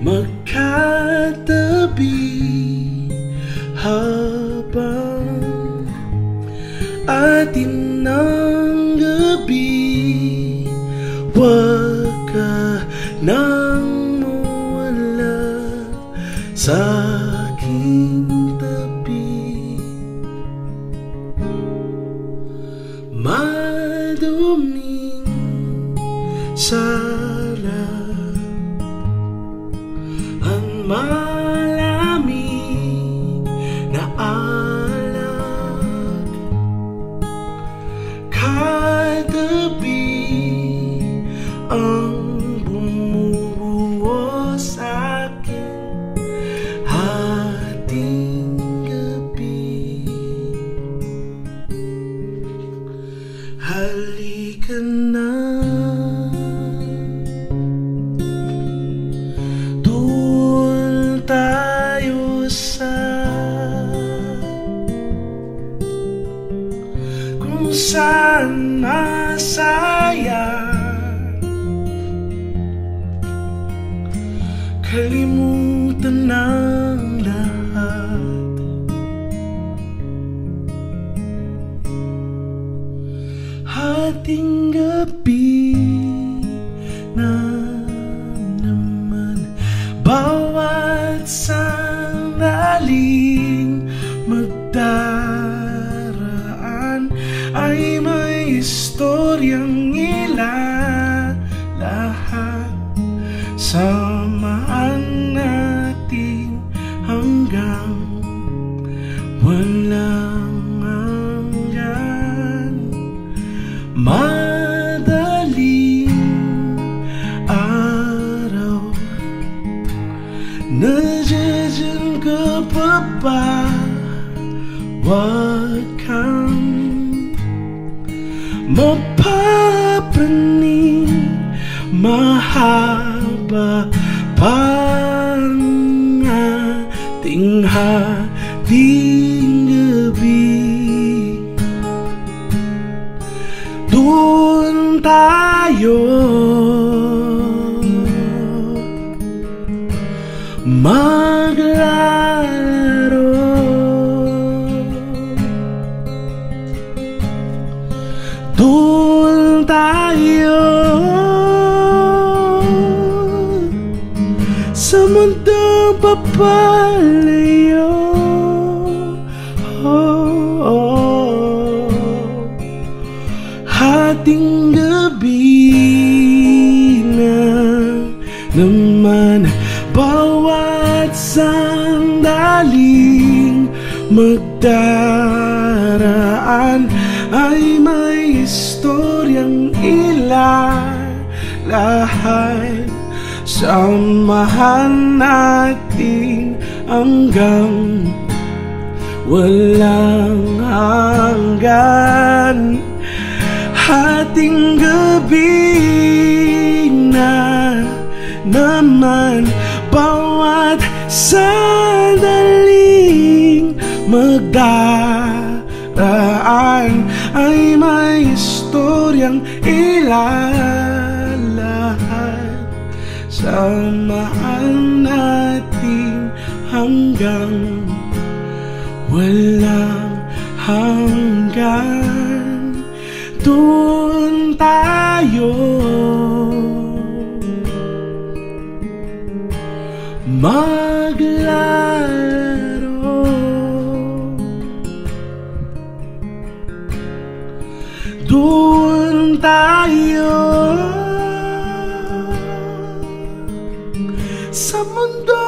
magkatabi. hide the sana sayang. Kalimu tenanglah hati hatinya Ay may istoryang ilalahat Samahan natin hanggang walang hanggan Madaling araw Nandiyan ka pa ba? Huwag kang mapapraning Mahaba pa ang ating hating Doon tayo Sa mundo papalayo oh, oh. Hating gabi na naman Bawat sandaling magdaraan Ay may istoryang ilalahat Samahan natin hanggang walang hanggan? Hating gabi na naman Bawat sandaling magdaraan Ay may istoryang ilalahat Samahan natin hanggang walang hanggan? Doon tayo. Maglalaro Doon tayo Samunda